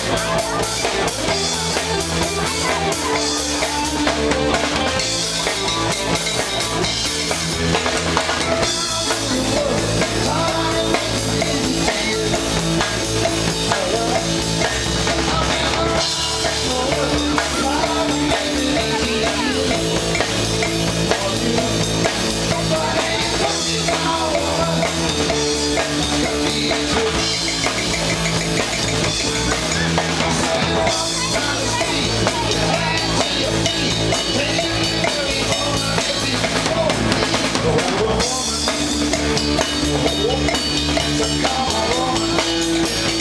Thank. So come on, woman.